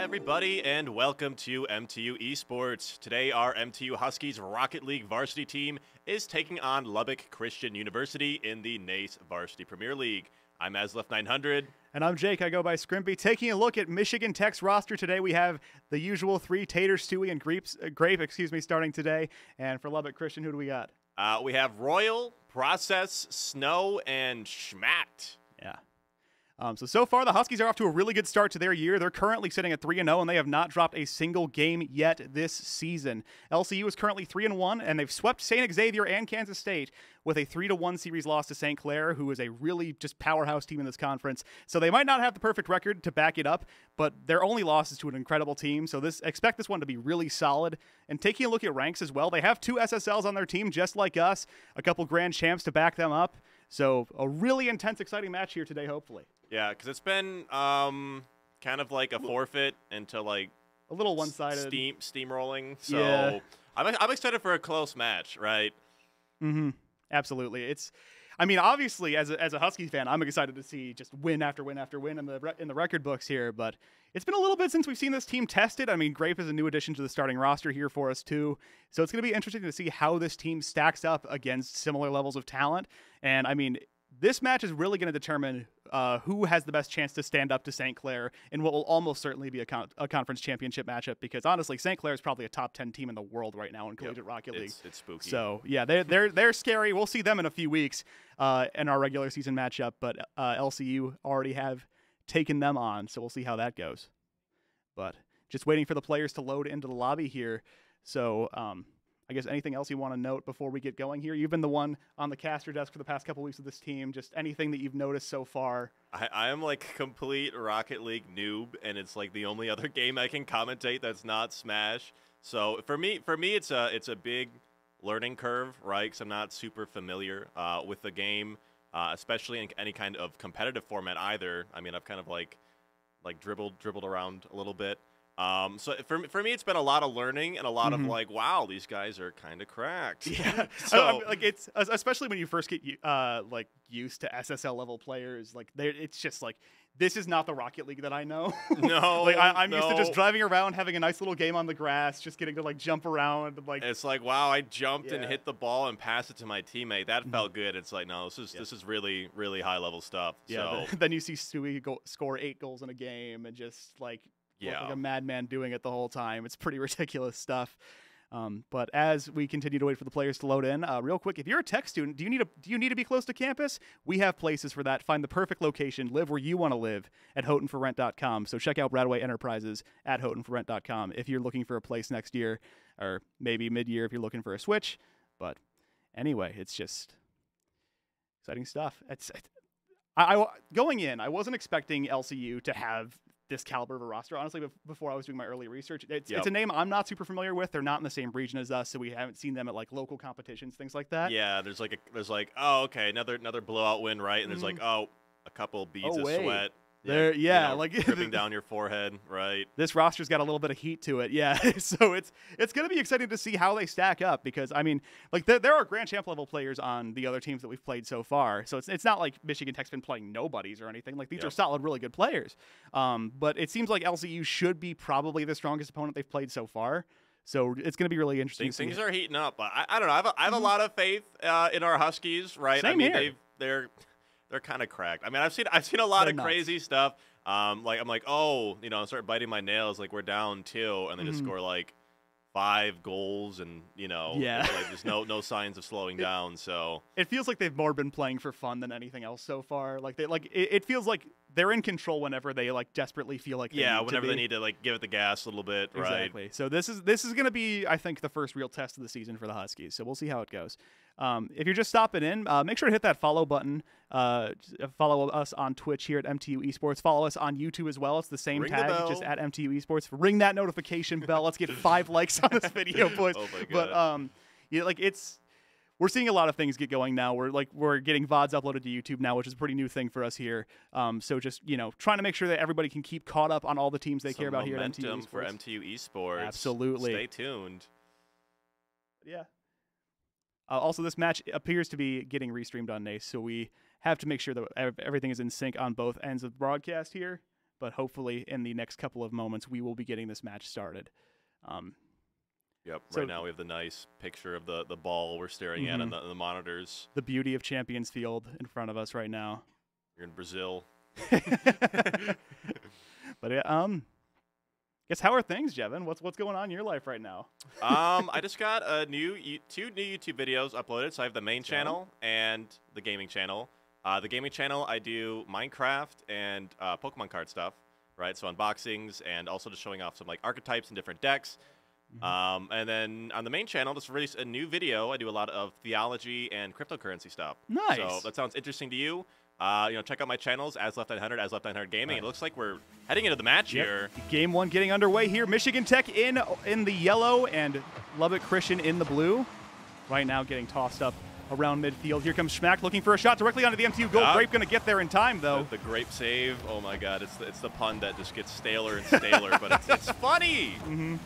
everybody, and welcome to MTU Esports. Today, our MTU Huskies Rocket League varsity team is taking on Lubbock Christian University in the NACE Varsity Premier League. I'm Aslef900. And I'm Jake. I go by Scrimpy. Taking a look at Michigan Tech's roster today, we have the usual three Tater, Stewie, and Grapes, uh, Grape, excuse me, starting today. And for Lubbock Christian, who do we got? Uh, we have Royal, Process, Snow, and Schmatt. Yeah. Um, so so far, the Huskies are off to a really good start to their year. They're currently sitting at three and zero, and they have not dropped a single game yet this season. LCU is currently three and one, and they've swept Saint Xavier and Kansas State with a three to one series loss to St. Clair, who is a really just powerhouse team in this conference. So they might not have the perfect record to back it up, but their only loss is to an incredible team. So this expect this one to be really solid. And taking a look at ranks as well, they have two SSLs on their team, just like us, a couple grand champs to back them up. So a really intense, exciting match here today, hopefully. Yeah, because it's been um, kind of like a forfeit into like a little one-sided steam steamrolling. So Yeah. I'm, I'm excited for a close match, right? Mm-hmm. Absolutely. It's. I mean, obviously, as a, as a Huskies fan, I'm excited to see just win after win after win in the re- in the record books here. But it's been a little bit since we've seen this team tested. I mean, Grape is a new addition to the starting roster here for us too, so it's going to be interesting to see how this team stacks up against similar levels of talent. And I mean, this match is really going to determine uh, who has the best chance to stand up to St. Clair in what will almost certainly be a, con- a conference championship matchup. Because honestly, St. Clair is probably a top ten team in the world right now in collegiate rocket league. It's, it's spooky. So yeah, they're they're they're scary. We'll see them in a few weeks uh, in our regular season matchup, but uh, LCU already have taken them on, so we'll see how that goes. But just waiting for the players to load into the lobby here. So um, I guess anything else you want to note before we get going here? You've been the one on the caster desk for the past couple weeks of this team. Just anything that you've noticed so far. I, I am like complete Rocket League noob, and it's like the only other game I can commentate that's not Smash. So for me, for me, it's a it's a big learning curve, right? Because I'm not super familiar uh, with the game, uh, especially in any kind of competitive format either. I mean, I've kind of like like dribbled dribbled around a little bit. Um, so for me- for me, it's been a lot of learning and a lot Mhm. of like, wow, these guys are kind of cracked. Yeah, So- I- I- like it's especially when you first get uh like used to SSL level players. Like it's just like this is not the Rocket League that I know. No, like I, I'm used to just driving around, having a nice little game on the grass, just getting to like jump around. and, Like It's like, wow, I jumped and hit the ball and passed it to my teammate. That Mhm. felt good. It's like, no, this is Yeah. this is really really high level stuff. yeah, so then you see Stewie go, score eight goals in a game and just like yeah, like a madman doing it the whole time. It's pretty ridiculous stuff. Um, but as we continue to wait for the players to load in, uh, real quick, if you're a tech student, do you need a do you need to be close to campus? We have places for that. Find the perfect location, live where you want to live at HoughtonForRent.com. So check out Bradway Enterprises at HoughtonForRent.com if you're looking for a place next year, or maybe mid-year if you're looking for a switch. But anyway, it's just exciting stuff. It's I, I going in, I wasn't expecting LCU to have this caliber of a roster. Honestly, before I was doing my early research, it's, Yep. it's a name I'm not super familiar with. They're not in the same region as us, so we haven't seen them at like local competitions, things like that. yeah. There's like a, there's like, oh, okay, another another blowout win, right? And there's like, oh, a couple beads Mm-hmm. Oh, of wait. sweat. There- you yeah, know, like- dripping down your forehead, right? This roster's got a little bit of heat to it, yeah. so it's it's going to be exciting to see how they stack up because I mean, like there, there are Grand Champ level players on the other teams that we've played so far. So it's it's not like Michigan Tech's been playing nobodies or anything. Like these are solid, really good players. Um, but it seems like LCU should be probably the strongest opponent they've played so far. So it's going to be really interesting. Things, to see things are heating up. I, I don't know. I have a, I have a lot of faith uh, in our Huskies, right? I Mm-hmm. Same mean, here. they've they're they're kind of cracked. I mean, I've seen I've seen a lot They're of nuts. crazy stuff. Um, like I'm like, oh, you know, I start biting my nails. Like we're down two, and they just Mhm. score like five goals, and you know, Yeah. like there's no no signs of slowing down. So it feels like they've more been playing for fun than anything else so far. Like they like it, it feels like they're in control whenever they like desperately feel like they yeah, need whenever to they need to like give it the gas a little bit, right? Exactly. So this is this is going to be, I think, the first real test of the season for the Huskies. So we'll see how it goes. Um, if you're just stopping in, uh, make sure to hit that follow button. Uh, follow us on Twitch here at MTU Esports. Follow us on YouTube as well. It's the same Ring the tag, just at MTU Esports. Ring that notification bell. Let's get five likes on this video, boys. Oh my But God. um, yeah, like it's we're seeing a lot of things get going now. We're like we're getting VODs uploaded to YouTube now, which is a pretty new thing for us here. Um, so just you know, trying to make sure that everybody can keep caught up on all the teams they Some care about here at MTU momentum Esports. for MTU Esports. Absolutely. Stay tuned. Yeah. Uh, also, this match appears to be getting restreamed on NACE, so we have to make sure that everything is in sync on both ends of the broadcast here. but hopefully in the next couple of moments we will be getting this match started. Um, Yep. So- right now we have the nice picture of the, the ball we're staring at on the, the monitors. the beauty of Champions Field in front of us right now. You're in Brazil. but yeah, um, guess how are things, Jevin? What's what's going on in your life right now? um, I just got a new two new YouTube videos uploaded. So I have the main channel and the gaming channel. Uh, the gaming channel, I do Minecraft and uh, Pokemon card stuff, right? So unboxings and also just showing off some like archetypes and different decks. Mhm. Um, and then on the main channel, just released a new video. I do a lot of theology and cryptocurrency stuff. Nice. So that sounds interesting to you. Uh, you know, check out my channels as Left 900, as Left 900 Gaming. Right. It looks like we're heading into the match Yep. here. Game one getting underway here. Michigan Tech in in the yellow and Lubbock Christian in the blue. Right now getting tossed up around midfield. Here comes Schmack looking for a shot directly onto the MTU goal. Yeah. Grape going to get there in time though. The, the grape save. Oh my God, it's the, it's the pun that just gets staler and staler, but it's, it's funny. hmm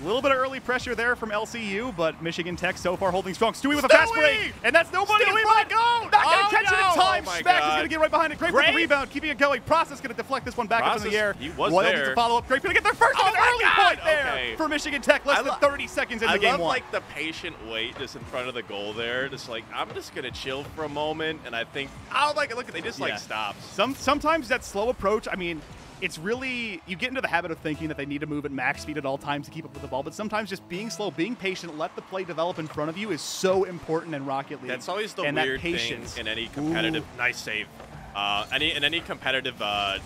A little bit of early pressure there from LCU, but Michigan Tech so far holding strong. Stewie with a fast break, and that's nobody in Stewie front. might go! Not gonna Oh, catch it in time. Oh Smack is gonna get right behind it. Grape with the rebound, keeping it going. Process gonna deflect this one back up in the air. he was needs there. to follow up. Grape gonna get their first. Oh an early God, point there okay. for Michigan Tech. Less than 30 seconds into I game love one. like the patient wait just in front of the goal there. Just like I'm just gonna chill for a moment, and I think my god, look at they just Yeah. like stops. Some sometimes that slow approach. I mean, it's really you get into the habit of thinking that they need to move at max speed at all times to keep up with the ball. But sometimes just being slow, being patient, let the play develop in front of you is so important in Rocket League. That's always the and that weird thing patience. in any competitive. Ooh. Nice save. Uh, any in any competitive, uh,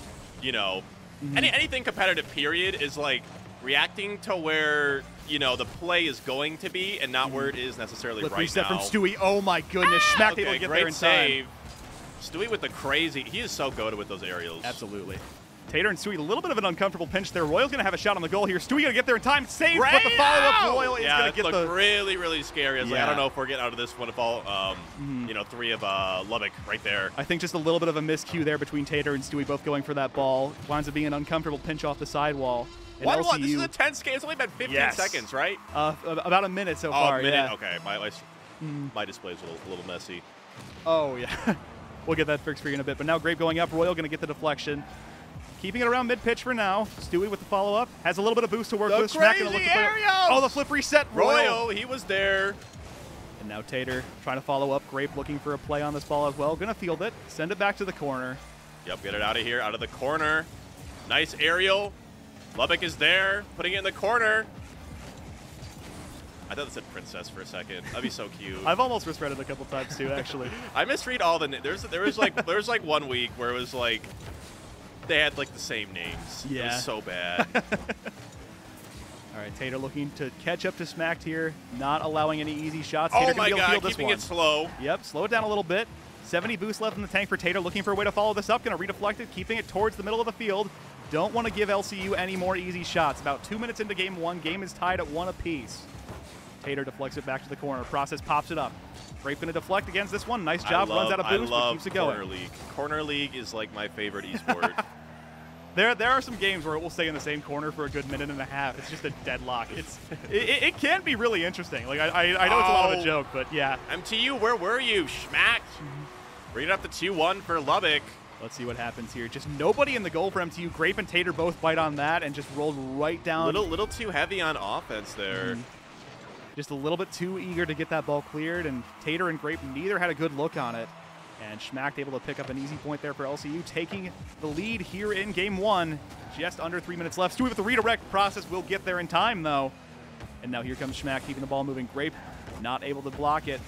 you know, Mm-hmm. any anything competitive. Period is like reacting to where you know the play is going to be, and not where it is necessarily Flip right now. from Stewie. Oh my goodness, Schmack able okay, get great there in save. time. Stewie with the crazy. He is so good with those aerials. Absolutely. Tater and Stewie, a little bit of an uncomfortable pinch there. Royal's going to have a shot on the goal here. Stewie going to get there in time. Saved, but the follow-up Royal is going to get the... really, really scary. I was like, I don't know if we're getting out of this one. If all, um, Mhm. you know, three of uh, Lubbock right there. I think just a little bit of a miscue there between Tater and Stewie both going for that ball. Winds up being an uncomfortable pinch off the sidewall. And One, LCU, one. This is a tense game. It's only been 15 Yes. seconds, right? uh, about a minute so Oh, far. a minute. yeah. Okay, my my, Mm. my display's a little, a little messy. Oh, yeah. we'll get that fixed for you in a bit. But now Grape going up. Royal going to get the deflection. Keeping it around mid-pitch for now. Stewie with the follow-up. Has a little bit of boost to work The with. Schmack gonna look to! Oh, the flip reset. Royal. Royal, he was there. And now Tater trying to follow up. Grape looking for a play on this ball as well. Going to field it. Send it back to the corner. Yep, get it out of here, out of the corner. Nice aerial. Lubbock is there, putting it in the corner. I thought it said princess for a second. That'd be so cute. I've almost misread it a couple times too, actually. I misread all the. There's there was like there was like one week where it was like they had like the same names. It Yeah. was so bad. All right, Tater looking to catch up to Smacked here, not allowing any easy shots. oh my be god, field this keeping one. it slow. Yep, slow it down a little bit. 70 boost left in the tank for Tater, looking for a way to follow this up. Going to redeflect it, keeping it towards the middle of the field. Don't want to give LCU any more easy shots. About two minutes into game one, game is tied at one apiece. Tater deflects it back to the corner. Process pops it up. Grape to deflect against this one. Nice job. Love, Runs out of boost, but keeps it going. corner league. Corner league is like my favorite esport. There, there are some games where it will stay in the same corner for a good minute and a half. It's just a deadlock. It's, it, it, can be really interesting. Like I, I, I know it's a lot of a Oh. joke, but yeah. MTU, where were you? Schmack. Bring it up to 2-1 for Lubbock. Let's see what happens here. Just nobody in the goal for MTU. Grape and Tater both bite on that and just rolled right down. Little little too heavy on offense there. Mhm. Just a little bit too eager to get that ball cleared, and Tater and Grape neither had a good look on it. And Schmacked able to pick up an easy point there for LCU, taking the lead here in game one. Just under three minutes left. Stewie with the redirect process will get there in time, though. And now here comes Schmack keeping the ball moving. Grape not able to block it.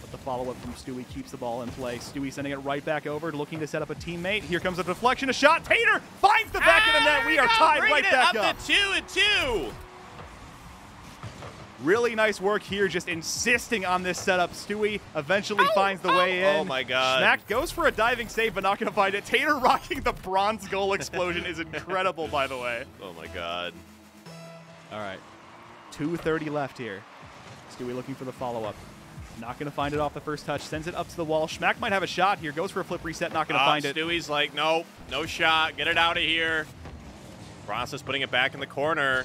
But the follow-up from Stewie keeps the ball in play. Stewie sending it right back over, looking to set up a teammate. Here comes a deflection, a shot. Tater finds the back of the net. We are tied right back up up. to two and two. Really nice work here, just insisting on this setup. Stewie eventually finds the way in. Oh my God. Schmack goes for a diving save, but not going to find it. Tater rocking the bronze goal explosion is incredible, by the way. Oh my god. All right. 2.30 left here. Stewie looking for the follow-up. Not going to find it off the first touch. Sends it up to the wall. Schmack might have a shot here. Goes for a flip reset. Not going to Ah, find it. Stewie's like, nope, no shot. Get it out of here. Process putting it back in the corner.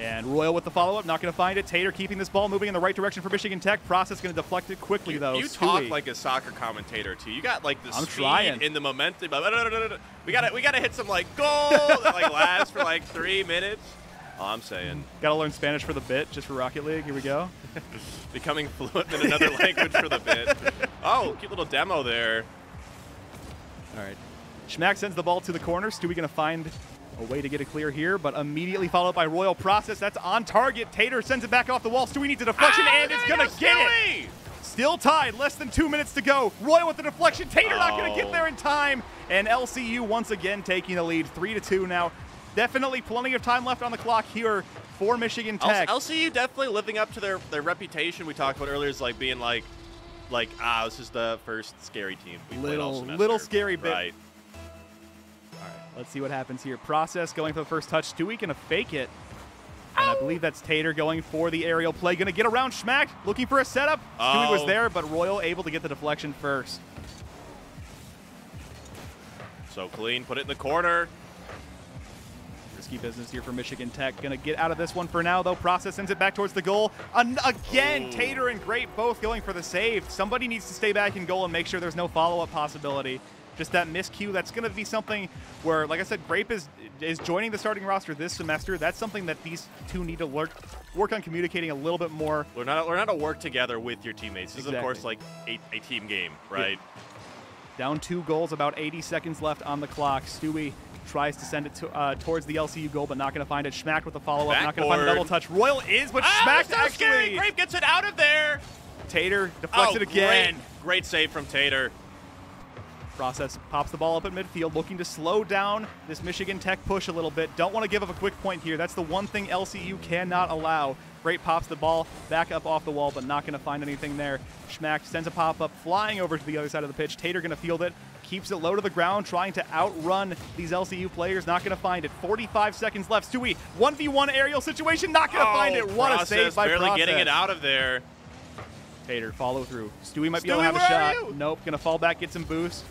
And Royal with the follow-up, not going to find it. Tater keeping this ball moving in the right direction for Michigan Tech. Process going to deflect it quickly, though. You talk like a soccer commentator, too. You got, like, the I'm speed trying. and the momentum. We got to we gotta hit some, like, goal that, like, lasts for, like, three minutes. All I'm saying. Got to learn Spanish for the bit, just for Rocket League. Here we go. Becoming fluent in another language for the bit. Oh, cute little demo there. All right. Schmack sends the ball to the corner. Stewie going to find a way to get it clear here, but immediately followed by Royal Process. That's on target. Tater sends it back off the wall. Stewie needs a deflection Oh, and it's going to get it. Still tied. Less than two minutes to go. Royal with the deflection. Tater not going to get Oh. there in time. And LCU once again taking the lead. Three to two now. Definitely plenty of time left on the clock here for Michigan Tech. LCU definitely living up to their, their reputation we talked about earlier is like being like, like ah, this is the first scary team we played all Little- semester. little scary bit. Right. All right, let's see what happens here. Process going for the first touch. Stewie going to fake it. And I believe that's Tater going for the aerial play. Going to get around Schmack, looking for a setup. Stewie was Oh. there, but Royal able to get the deflection first. So clean, put it in the corner. Risky business here for Michigan Tech. Going to get out of this one for now, though. Process sends it back towards the goal. An- again, Ooh. Tater and Grape both going for the save. Somebody needs to stay back in goal and make sure there's no follow-up possibility. Just that miscue. That's going to be something where, like I said, Grape is is joining the starting roster this semester. That's something that these two need to work work on communicating a little bit more. Learn how, learn how to work together with your teammates. This is, of course, like a, a team game, right? Down two goals, about 80 seconds left on the clock. Stewie tries to send it to, uh, towards the LCU goal, but not going to find it. Schmack with the follow-up, not going to find a double touch. Royal is, but Ah, Schmack so scary. actually. Grape gets it out of there. Tater deflects oh, it again. Great, great save from Tater. Process pops the ball up at midfield, looking to slow down this Michigan Tech push a little bit. Don't want to give up a quick point here. That's the one thing LCU cannot allow. Grape pops the ball back up off the wall, but not going to find anything there. Schmack sends a pop up, flying over to the other side of the pitch. Tater going to field it, keeps it low to the ground, trying to outrun these LCU players. Not going to find it. 45 seconds left. Stewie, 1v1 aerial situation, not going to find it. What a Oh, save by barely Process. getting it out of there. Tater follow through. Stewie might be able to have a shot. Nope, gonna fall back, get some boost.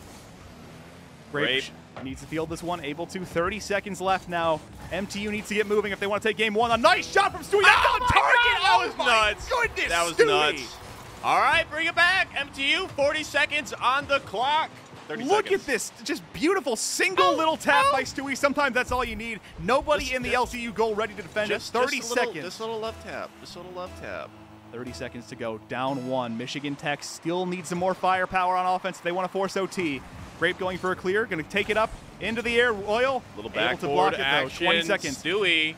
Grape, Grape. needs to field this one, able to. 30 seconds left now. MTU needs to get moving if they want to take game one. A nice shot from Stewie. That's Oh on target. God, that oh was oh nuts. Goodness, That was Stewie. nuts. All right, bring it back. MTU, 40 seconds on the clock. Look seconds. at this, just beautiful single Oh, little tap oh. by Stewie. Sometimes that's all you need. Nobody Just- in the just- LCU goal ready to defend Just, it. 30 just a little, seconds. Just a little love tap. Just a little love tap. 30 seconds to go. Down one. Michigan Tech still needs some more firepower on offense if they want to force OT. Grape going for a clear. Going to take it up into the air. Royal Little able to backboard block it action. though. 20 seconds. Stewie.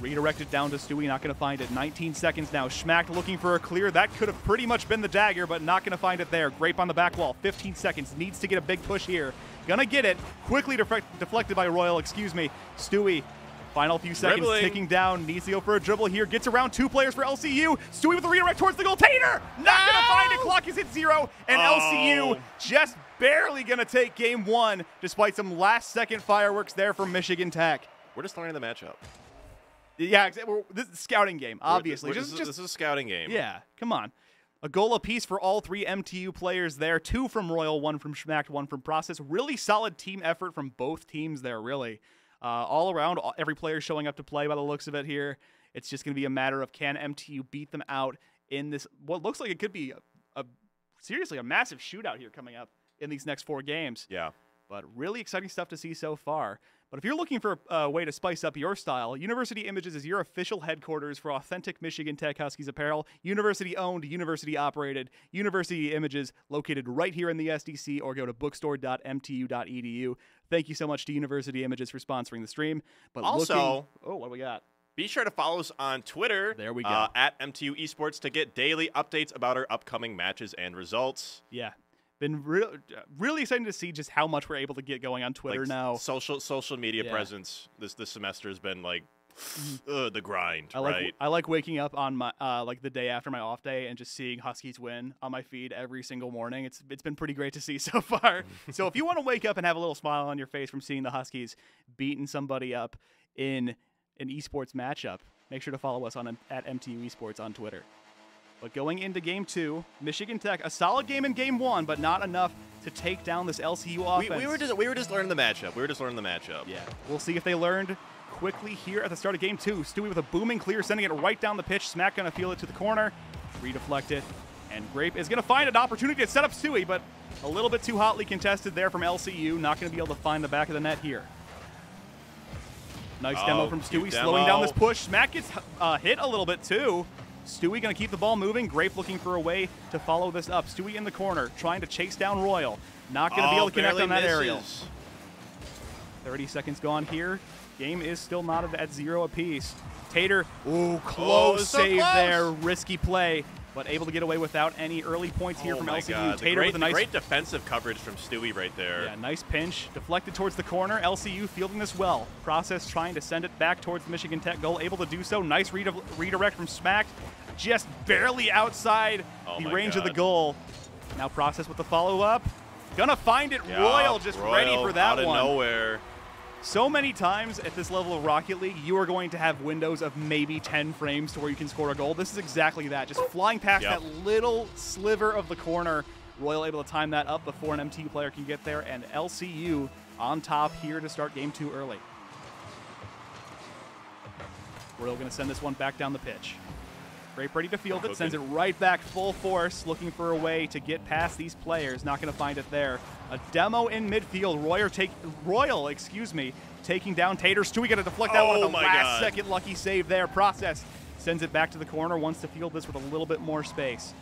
Redirected down to Stewie. Not going to find it. 19 seconds now. Schmack looking for a clear. That could have pretty much been the dagger, but not going to find it there. Grape on the back wall. 15 seconds. Needs to get a big push here. Gonna get it. Quickly deflect- deflected by Royal. Excuse me. Stewie. Final few seconds Dribbling. ticking down. Needs to go for a dribble here. Gets around two players for LCU. Stewie with the redirect towards the goal. Tater! Not gonna find it. Clock is at zero. And Oh. LCU just barely gonna take game one, despite some last second fireworks there from Michigan Tech. We're just learning the matchup. Yeah, we're- this is a scouting game, obviously. We're- Just, this, is, just this is a scouting game. yeah, come on. A goal apiece for all three MTU players there. Two from Royal, one from Schmack, one from Process. Really solid team effort from both teams there, really. Uh, all around, every player showing up to play by the looks of it here. It's just going to be a matter of can MTU beat them out in this, what looks like it could be a, a seriously a massive shootout here coming up in these next four games Yeah. but really exciting stuff to see so far. But if you're looking for a way to spice up your style, University Images is your official headquarters for authentic Michigan Tech Huskies apparel. University owned, university operated, University Images located right here in the SDC or go to bookstore.mtu.edu. Thank you so much to University Images for sponsoring the stream. But Also- looking, oh, what do we got? Be sure to follow us on Twitter. There we uh, go. at MTU Esports to get daily updates about our upcoming matches and results. Yeah. Been real, really exciting to see just how much we're able to get going on Twitter Like, now. Social social media Yeah. presence this this semester has been like uh, the grind, I like right? I like waking up on my uh, like the day after my off day and just seeing Huskies win on my feed every single morning. It's it's been pretty great to see so far. so if you want to wake up and have a little smile on your face from seeing the Huskies beating somebody up in an esports matchup, make sure to follow us on at MTU Esports on Twitter. But going into game two, Michigan Tech, a solid game in game one, but not enough to take down this LCU we, offense. we were just we were just learning the matchup. We were just learning the matchup. Yeah, we'll see if they learned quickly here at the start of game two. Stewie with a booming clear, sending it right down the pitch. Smack going to feel it to the corner, redeflect it, and Grape is going to find an opportunity to set up Stewie, but a little bit too hotly contested there from LCU. Not going to be able to find the back of the net here. Nice Oh, demo from Stewie, slowing down this push. Smack gets uh, hit a little bit too. Stewie going to keep the ball moving. Grape looking for a way to follow this up. Stewie in the corner, trying to chase down Royal. Not going to be Oh, able to connect on that misses. aerial. 30 seconds gone here. Game is still not at- zero apiece. Tater, ooh, oh, close so save close. there. Risky play, but able to get away without any early points here oh from LCU. God. Tater great, with a nice great defensive coverage from Stewie right there. yeah, nice pinch. Deflected towards the corner. LCU fielding this well. Process trying to send it back towards Michigan Tech goal. Able to do so. Nice rede- redirect from Smacked. Just barely outside Oh the range of the goal. Now Process with the follow up. Gonna find it. Yeah, Royal just ready for that out of one. nowhere. So many times at this level of Rocket League, you are going to have windows of maybe 10 frames to where you can score a goal. This is exactly that. Just flying past Yep. that little sliver of the corner. Royal able to time that up before an MT player can get there, and LCU on top here to start game two early. Royal going to send this one back down the pitch. Grape ready to field it, sends it right back full force, looking for a way to get past these players. Not going to find it there. A demo in midfield. Royal take Royal, excuse me, taking down Taters. Tater. Stewie going to deflect that one Oh at the oh my last God. second. Lucky save there. Process sends it back to the corner. Wants to field this with a little bit more space.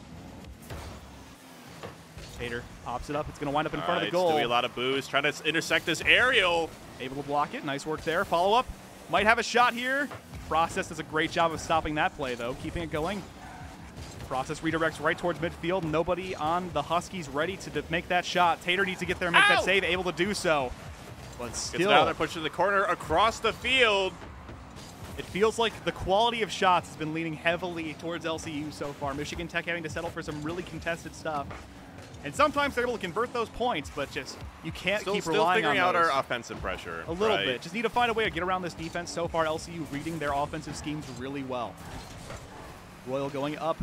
Tater pops it up. It's going to wind up in All front right, of the goal. Stewie, a lot of boost, trying to intersect this aerial. Able to block it. Nice work there. Follow up. Might have a shot here. Process does a great job of stopping that play, though, keeping it going. Process redirects right towards midfield. Nobody on the Huskies ready to make that shot. Tater needs to get there and make Ow! that save. Able to do so. But still, it out there, pushes the corner across the field. it feels like the quality of shots has been leaning heavily towards LCU so far. Michigan Tech having to settle for some really contested stuff. And sometimes they're able to convert those points, but just you can't Still, keep still figuring on out our offensive pressure. A little right? bit. Just need to find a way to get around this defense. So far, LCU reading their offensive schemes really well. Royal going up.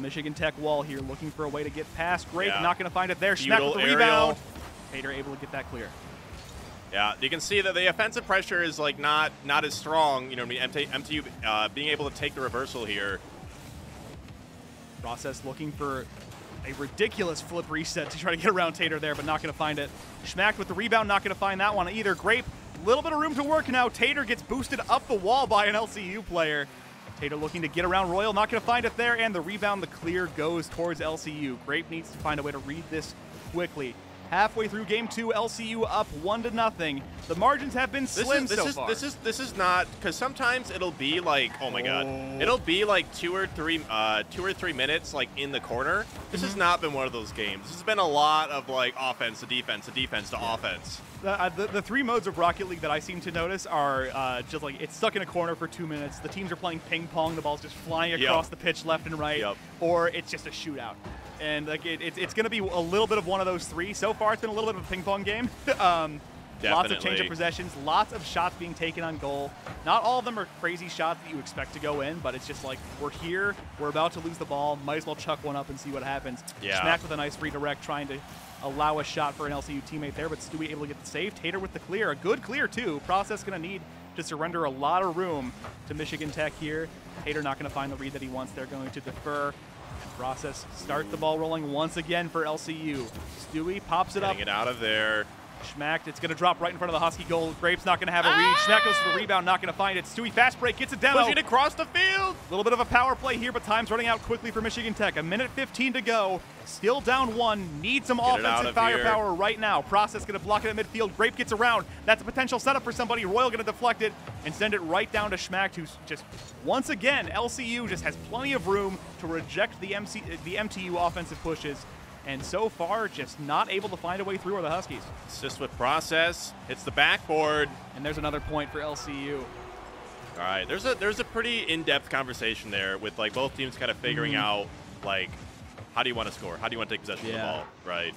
Michigan Tech wall here, looking for a way to get past. Great, Yeah. not going to find it there. Smack with the aerial. rebound. Tater able to get that clear. Yeah, you can see that the offensive pressure is like not not as strong. You know, I mean, MTU uh, being able to take the reversal here. Process looking for a ridiculous flip reset to try to get around Tater there, but not going to find it. Schmacked with the rebound, not going to find that one either. Grape, little bit of room to work now. Tater gets boosted up the wall by an LCU player. Tater looking to get around Royal, not going to find it there, and the rebound, the clear goes towards LCU. Grape needs to find a way to read this quickly. Halfway through game two, LCU up one to nothing. The margins have been This slim is this so is far. this is this is not because sometimes it'll be like oh my god, Oh. it'll be like two or three uh, two or three minutes like in the corner. This Mm-hmm. has not been one of those games. This has been a lot of like offense to defense to defense to offense. The, uh, the, the three modes of Rocket League that I seem to notice are uh, just like it's stuck in a corner for two minutes. The teams are playing ping pong. The ball's just flying Yep. across the pitch left and right, Yep. or it's just a shootout. And like it, it's it's going to be a little bit of one of those three. So far, it's been a little bit of a ping pong game. um, lots of change of possessions, lots of shots being taken on goal. Not all of them are crazy shots that you expect to go in, but it's just like we're here, we're about to lose the ball, might as well chuck one up and see what happens. Yeah. Smack with a nice redirect, trying to allow a shot for an LCU teammate there, but Stewie able to get the save. Tater with the clear, a good clear too. Process going to need to surrender a lot of room to Michigan Tech here. Tater not going to find the read that he wants. They're going to defer. And Process start the ball rolling once again for LCU. Stewie pops it up. Getting it out of there. Schmacked. It's going to drop right in front of the Husky goal. Grape's not going to have a read. Schmack goes for the rebound, not going to find it. Stewie fast break, gets a demo. Pushing across the field. A little bit of a power play here, but time's running out quickly for Michigan Tech. A minute 15 to go. Still down one. Need some Get offensive of firepower right now. Process going to block it at midfield. Grape gets around. That's a potential setup for somebody. Royal going to deflect it and send it right down to Schmack, who's just once again LCU just has plenty of room to reject the MC the MTU offensive pushes. And so far, just not able to find a way through are the Huskies. Assist with process. Hits the backboard. And there's another point for LCU. All right, there's a there's a pretty in-depth conversation there with like both teams kind of figuring Mhm. out like how do you want to score? How do you want to take possession Yeah. of the ball? Right.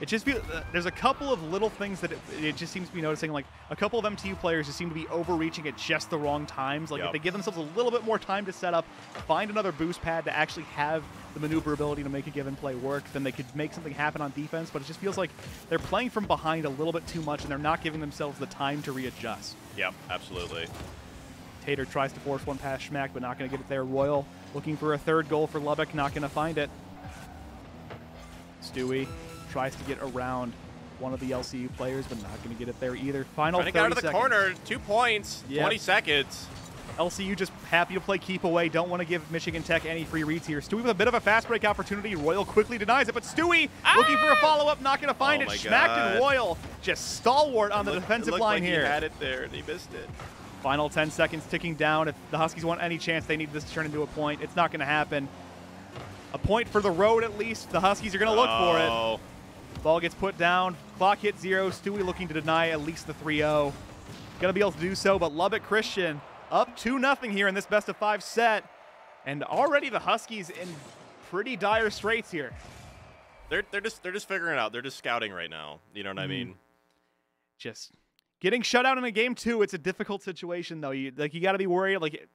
It just feel, uh, there's a couple of little things that it, it, just seems to be noticing. Like a couple of MTU players just seem to be overreaching at just the wrong times. Like Yep. if they give themselves a little bit more time to set up, find another boost pad to actually have the maneuverability to make a given play work, then they could make something happen on defense. But it just feels like they're playing from behind a little bit too much, and they're not giving themselves the time to readjust. Yep, absolutely. Tater tries to force one past Schmack, but not going to get it there. Royal looking for a third goal for Lubbock, not going to find it. Stewie tries to get around one of the LCU players, but not going to get it there either. Final Trying to get out of the seconds. corner. Two points. Yep. 20 seconds. LCU just happy to play keep away. Don't want to give Michigan Tech any free reads here. Stewie with a bit of a fast break opportunity. Royal quickly denies it, but Stewie looking for a ah! follow up, not going to find Oh it. my Schmacked and Royal just stalwart on the it defensive looked line like here. He had it there he missed it. Final 10 seconds ticking down. If the Huskies want any chance, they need this to turn into a point. It's not going to happen. A point for the road, at least. The Huskies are going to look for it. Oh. Ball gets put down. Clock hits zero. Stewie looking to deny at least the 3 0. Going to be able to do so, but Lubbock Christian up 2 0 here in this best of five set. And already the Huskies in pretty dire straits here. They're they're just they're just figuring it out. They're just scouting right now. You know what I Mhm. mean? Just getting shut out in a game two, it's a difficult situation though. You like you got to be worried. Like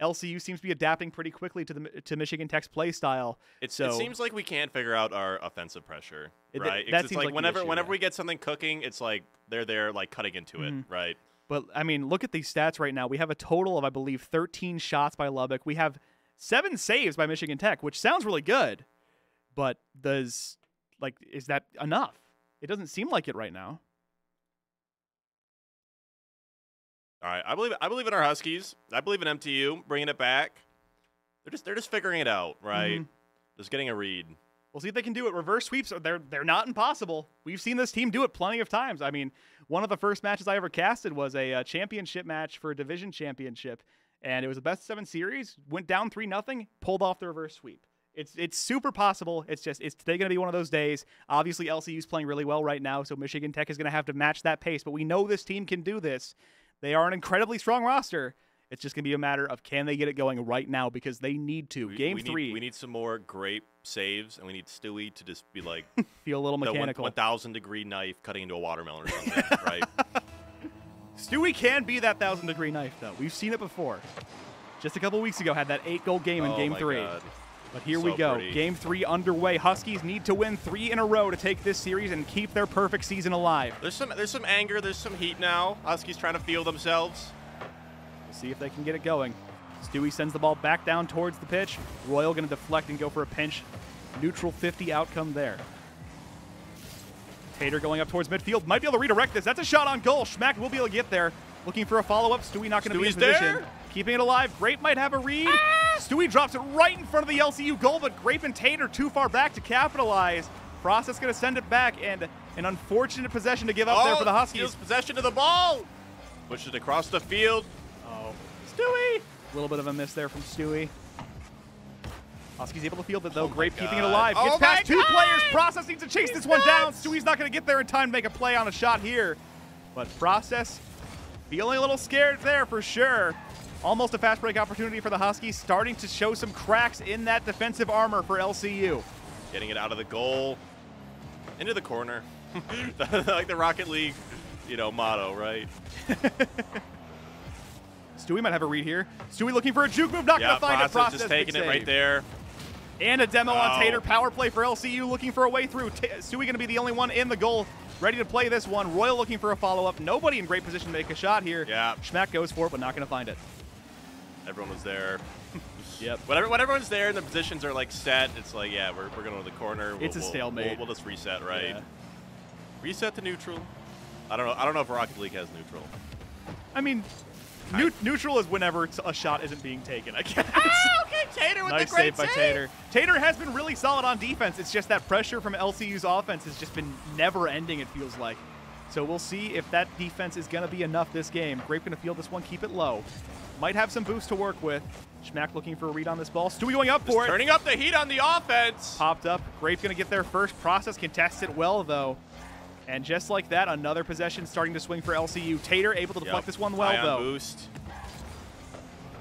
LCU seems to be adapting pretty quickly to the to Michigan Tech's play style. It's, So- it seems like we can't figure out our offensive pressure, It- right? that it's seems like, like whenever issue, whenever yeah. we get something cooking, it's like they're there like cutting into it, mm-hmm. right? But I mean, look at these stats right now. We have a total of I believe 13 shots by Lubbock. We have seven saves by Michigan Tech, which sounds really good. But does like is that enough? It doesn't seem like it right now. All right, I believe I believe in our Huskies. I believe in MTU bringing it back. They're just they're just figuring it out, right? Mhm. Just getting a read. We'll see if they can do it. Reverse sweeps they're they're not impossible. We've seen this team do it plenty of times. I mean, one of the first matches I ever casted was a, uh championship match for a division championship, and it was a best seven series. Went down three nothing, pulled off the reverse sweep. It's it's super possible. It's just it's today going to be one of those days. Obviously, LCU's playing really well right now, so Michigan Tech is going to have to match that pace. But we know this team can do this. They are an incredibly strong roster. It's just going to be a matter of can they get it going right now because they need to. We- Game we three, Need, we need some more great saves, and we need Stewie to just be like feel a little the mechanical. 1,000 degree knife cutting into a watermelon or something, right? Stewie can be that thousand degree knife, though. We've seen it before. Just a couple weeks ago, had that eight goal game in oh game my three. God. But here we go. pretty. Game three underway. Huskies need to win three in a row to take this series and keep their perfect season alive. There's some there's some anger, there's some heat now. Huskies trying to feel themselves. We'll see if they can get it going. Stewie sends the ball back down towards the pitch. Royal going to deflect and go for a pinch. Neutral 50 outcome there. Tater going up towards midfield. Might be able to redirect this. That's a shot on goal. Schmack will be able to get there. Looking for a follow-up. Stewie not going to be in position. there. Keeping it alive. Grape might have a read. Ah! Stewie drops it right in front of the LCU goal, but Grape and Tater too far back to capitalize. Process going to send it back, and an unfortunate possession to give up there oh, for the Huskies. possession of the ball. Pushes it across the field. Oh, Stewie! A little bit of a miss there from Stewie. Huskies able to field it though. Oh Grape keeping it alive. Oh Gets my past two God! players. Process needs to chase He's this one down. Stewie's not going to get there in time to make a play on a shot here. But Process feeling a little scared there for sure. Almost a fast break opportunity for the Huskies, starting to show some cracks in that defensive armor for LCU. Getting it out of the goal. Into the corner. like the Rocket League, you know, motto, right? Stewie might have a read here. Stewie looking for a juke move, not Yeah, going to find process, it. Process just taking it right there. And a demo on Oh. Tater. Power play for LCU looking for a way through. Ta Stewie going to be the only one in the goal, ready to play this one. Royal looking for a follow up. Nobody in great position to make a shot here. Yeah. Schmack goes for it, but not going to find it. Everyone was there. Yep. When, every- when everyone's there and the positions are like set, it's like, yeah, we're, we're going to the corner. It's a we'll, stalemate. We'll, we'll just reset, right? Yeah. Reset to neutral. I don't know. I don't know if Rocket League has neutral. I mean, neu- neutral is whenever a shot isn't being taken, I guess. Ah, okay, Tater with nice save by Tater. Tater has been really solid on defense. It's just that pressure from LCU's offense has just been never ending, it feels like. So we'll see if that defense is going to be enough this game. Grape going to field this one, keep it low. Might have some boost to work with. Schmack looking for a read on this ball. Stewie going up for Just it. turning up the heat on the offense. Popped up. Grape going to get their first. Process contests it well, though. And just like that, another possession starting to swing for LCU. Tater able to deflect Yep. this one well, Ion though. boost.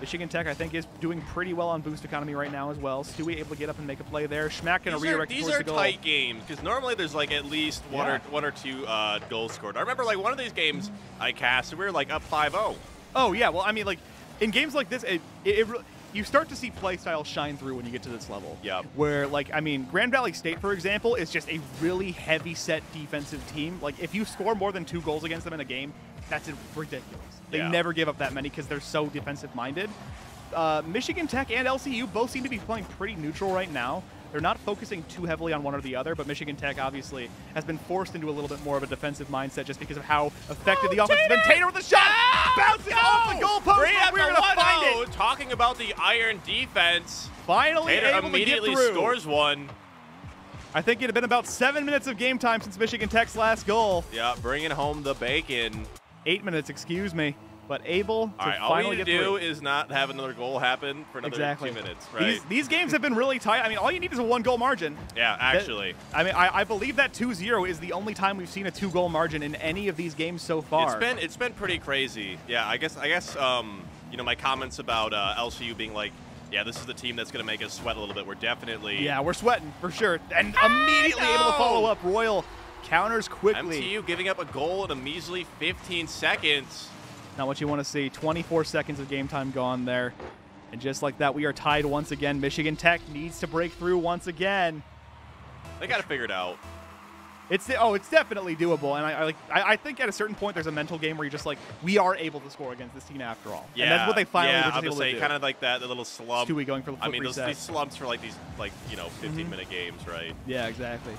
Michigan Tech, I think, is doing pretty well on boost economy right now as well. Stewie able to get up and make a play there. Schmack These are, redirect these towards are the goal. tight games because normally there's like at least one Yeah. or one or two uh, goals scored. I remember like one of these games I cast and we were like up 5-0. Oh yeah, well I mean like in games like this, it, it, it you start to see play style shine through when you get to this level. Yeah. Where like I mean Grand Valley State for example is just a really heavy set defensive team. Like if you score more than two goals against them in a game, that's ridiculous. They Yeah. never give up that many because they're so defensive minded. Uh, Michigan Tech and LCU both seem to be playing pretty neutral right now. They're not focusing too heavily on one or the other, but Michigan Tech obviously has been forced into a little bit more of a defensive mindset just because of how effective the offense has been. Tater with a shot, bounces off the goalpost. But We're gonna find it. Talking about the iron defense. Finally Tater able immediately to get through. scores one. I think it had been about seven minutes of game time since Michigan Tech's last goal. Yeah, bringing home the bacon. Eight minutes, excuse me, but able to All right, all we finally need to get do through. is not have another goal happen for another exactly. two minutes, right? These, these games have been really tight. I mean, all you need is a one goal margin. yeah, actually. I mean, I, I believe that 2-0 is the only time we've seen a two-goal margin in any of these games so far. It's been it's been pretty crazy. Yeah, I guess I guess um, you know my comments about uh, LCU being like, yeah, this is the team that's going to make us sweat a little bit. We're definitely yeah, we're sweating for sure, and immediately able to follow up. Royal counters quickly. MTU giving up a goal in a measly 15 seconds. Not what you want to see. 24 seconds of game time gone there, and just like that, we are tied once again. Michigan Tech needs to break through once again. They got to figure it out. It's oh, it's definitely doable, and I, I like. I, I think at a certain point, there's a mental game where you're just like, we are able to score against this team after all. Yeah, and that's what they finally yeah, were just I'm able say to do. kind of like that, the little slump. Stewie going for the I mean, those, these slumps for like these like you know 15 Mhm. minute games, right? Yeah, exactly.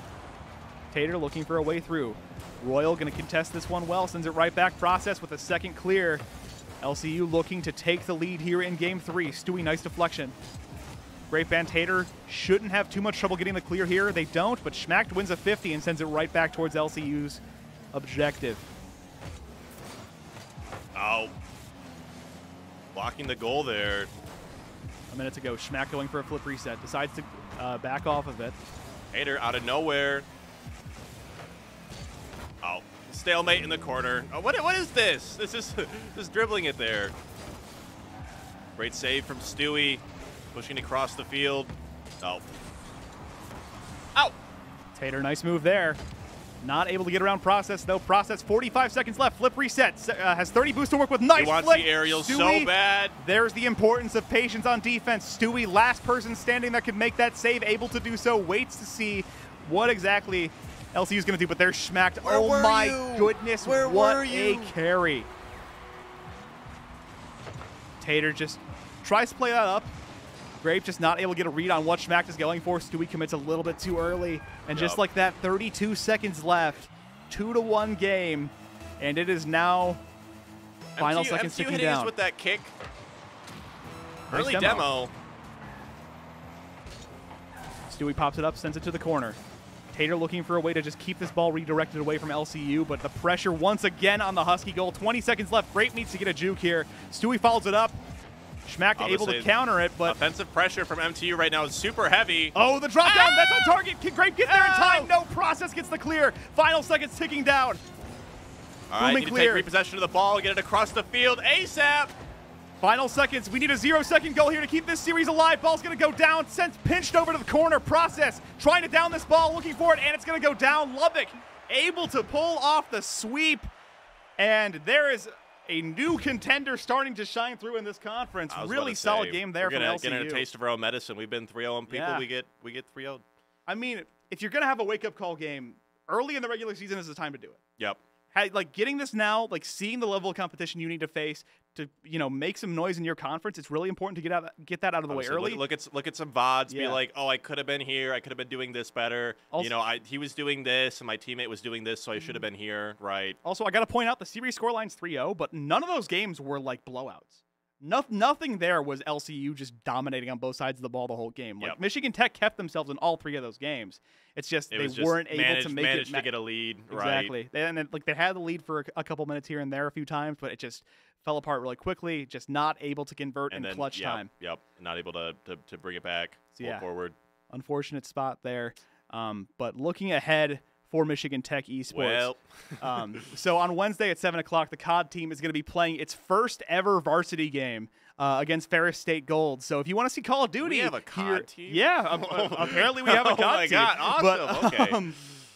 Tater looking for a way through. Royal going to contest this one well, sends it right back. Process with a second clear. LCU looking to take the lead here in game three. Stewie, nice deflection. Great Band Tater shouldn't have too much trouble getting the clear here. They don't, but Schmacked wins a 50 and sends it right back towards LCU's objective. Oh, blocking the goal there. A minute to go. Schmack going for a flip reset. Decides to uh, back off of it. Tater out of nowhere. Oh, stalemate in the corner. Oh, what, what is this? This is just dribbling it there. Great save from Stewie, pushing across the field. Oh. Ow! Tater, nice move there. Not able to get around Process, though. Process, 45 seconds left. Flip reset. Uh, has 30 boost to work with. Nice He wants flip. the aerial so bad. There's the importance of patience on defense. Stewie, last person standing that could make that save, able to do so. Waits to see what exactly LCU's going to do, but they're smacked. Where oh were my you? goodness, Where what were a you? carry. Tater just tries to play that up. Grape just not able to get a read on what Schmack is going for. Stewie commits a little bit too early. And just like that, 32 seconds left. Two to one game. And it is now final MTU, seconds MTU ticking down. with that kick. Nice Early demo. demo. Stewie pops it up, sends it to the corner. Tater looking for a way to just keep this ball redirected away from LCU, but the pressure once again on the Husky goal. 20 seconds left. Grape needs to get a juke here. Stewie follows it up. Schmack able to counter it, but Offensive pressure from MTU right now is super heavy. Oh, the drop down. That's on ah! target. Can Grape get there in time? No. Process gets the clear. Final seconds ticking down. All right, need to take repossession of the ball, get it across the field ASAP. Final seconds. We need a zero second goal here to keep this series alive. Ball's going to go down. Sense pinched over to the corner. Process trying to down this ball, looking for it, and it's going to go down. Lubbock able to pull off the sweep. And there is a new contender starting to shine through in this conference. Really about solid say, game there we're from LCU. get a taste of our own medicine. We've been 3-0 on people. Yeah. We get we get 3-0. I mean, if you're going to have a wake up call game early in the regular season is the time to do it. Yep. Like getting this now, like seeing the level of competition you need to face to you know make some noise in your conference. It's really important to get out get that out of the way early. Look, look at look at some vods. Be like, oh, I could have been here. I could have been doing this better. Also- you know, I, he was doing this, and my teammate was doing this, so I Mm-hmm. should have been here. Right. Also, I got to point out the series scoreline's 3-0, but none of those games were like blowouts. No, nothing there was LCU just dominating on both sides of the ball the whole game. Like Yep. Michigan Tech kept themselves in all three of those games. It's just It they just weren't able to make managed it. ma- to get a lead. Right. Exactly. They, and then, like they had the lead for a, a couple minutes here and there a few times, but it just fell apart really quickly. Just not able to convert And in then clutch yep, time. Yep. Not able to, to, to bring it back. So, yeah. forward. unfortunate spot there. Um, but looking ahead for Michigan Tech Esports. Well, Um, so on Wednesday at seven o'clock, the COD team is going to be playing its first ever varsity game uh, against Ferris State Gold. So if you want to see Call of Duty, we have a COD here- team? Yeah, um, apparently we have a COD team. Oh my. God, awesome, But, okay. um,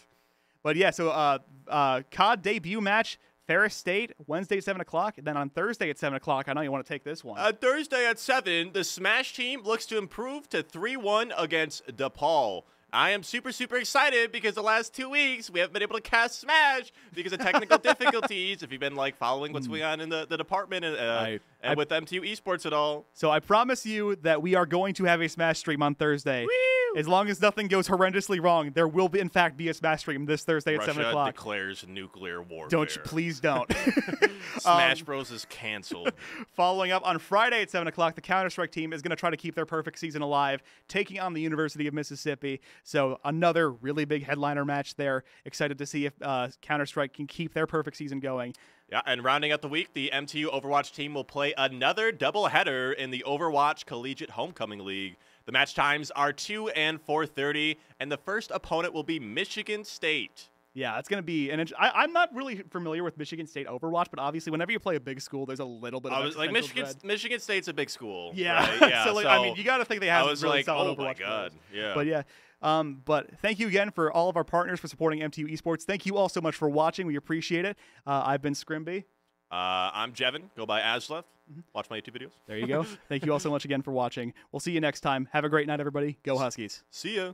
but yeah, so uh, uh, COD debut match. Ferris State Wednesday at seven o'clock, and then on Thursday at seven o'clock. I know you want to take this one. Uh, Thursday at 7, the Smash team looks to improve to 3 1 against DePaul. I am super, super excited because the last two weeks we haven't been able to cast Smash because of technical difficulties. If you've been like following what's going on in the, the department and, uh, Hmm. I- and I- with MTU Esports at all. So I promise you that we are going to have a Smash stream on Thursday. As long as nothing goes horrendously wrong, there will be, in fact be a Smash stream this Thursday at Russia seven o'clock. declares nuclear war. Don't you please don't. Smash Bros is canceled. Following up on Friday at 7 o'clock, the Counter Strike team is going to try to keep their perfect season alive, taking on the University of Mississippi. So, another really big headliner match there. Excited to see if uh, Counter Strike can keep their perfect season going. Yeah, and rounding out the week, the MTU Overwatch team will play another doubleheader in the Overwatch Collegiate Homecoming League. The match times are 2 and 4:30, and the first opponent will be Michigan State. Yeah, it's going to be an. int- I, I'm not really familiar with Michigan State Overwatch, but obviously, whenever you play a big school, there's a little bit of I was like, Michigan, dread. Michigan State's a big school. Yeah, right? yeah. so, like, I mean, you got to think they have I was really like, solid oh my god, players. yeah. But yeah, um, but thank you again for all of our partners for supporting MTU Esports. Thank you all so much for watching. We appreciate it. Uh, I've been Scrimby. Uh, I'm Jevin. Go by Asleth. Mm-hmm. Watch my YouTube videos. There you go. Thank you all so much again for watching. We'll see you next time. Have a great night, everybody. Go Huskies. See ya.